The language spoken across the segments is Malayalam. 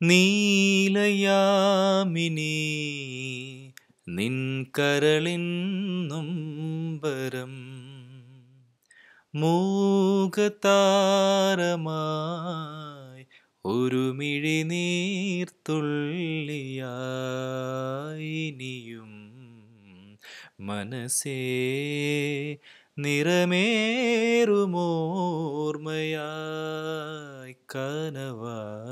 നീലയാമിനി നിൻ കരളിൻ നൊമ്പരം മൂകതാരമായി ഒരു മിഴിനീർത്തുള്ളിയായിനിയും മനസ്സേ നിറമേറുമോർമയായി കനവായി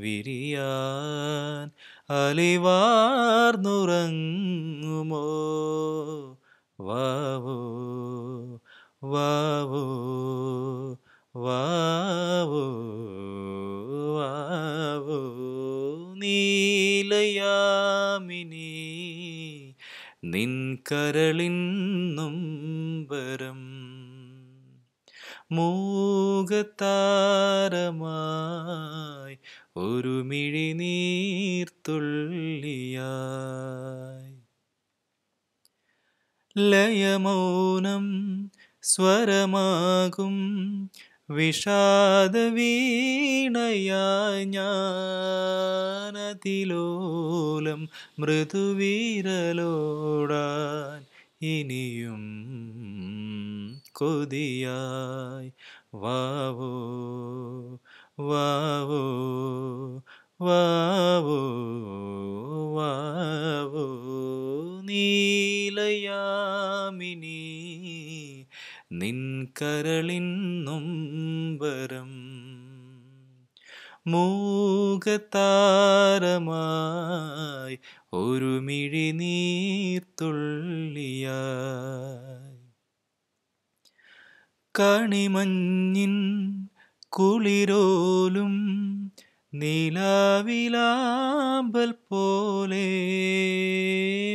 വിരിയാൻ അലിവാർന്നുറങ്ങുമോ വാവോ വാവോ വാവോ വാവോ നീലയാമിനി നിൻ കരളിൻ നൊമ്പരം മൂകതാരമായി ഒരു മിഴിനീർത്തുള്ളിയായി ലയമൗനം സ്വരമാകും വിഷാദവീണയായി ഞാനതിലോലം മൃദുവിരലോടാൻ ഇനിയും കൊതിയായി. വാവോ വാവോ വാവോ വാവോ നീലയാമിനി നിൻ കരളിന്നുംബരം മൂകതാരമായി ഒരു മിഴിനീർത്തുള്ളിയായി കണിമഞ്ഞിൻ കുളിരോലും നിലാവിലാമ്പൽ പോലെ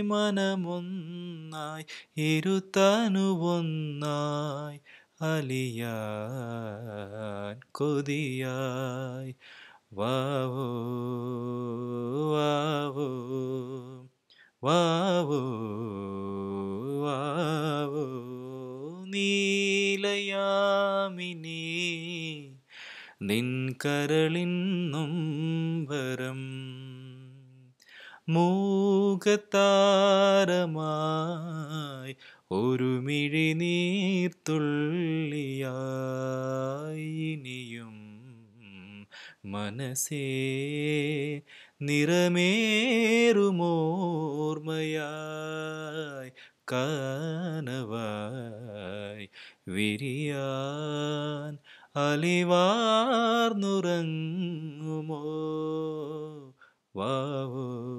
മനമൊന്നായി ഇരുതനുവൊന്നായി അലിയാൻ കൊതിയായി. വാവോ വാവോ വാവോ നീലയാമിനി നിൻ വരം മൂകത്താരമായി ഒരു ഒരു മിഴിനീർത്തുള്ളിയായിനിയും മനസ്സേ നിറമേറുമോർമയായി കാനവായി വിരിയാൻ അലിവാർന്നുറങ്ങുമോ? വാവോ.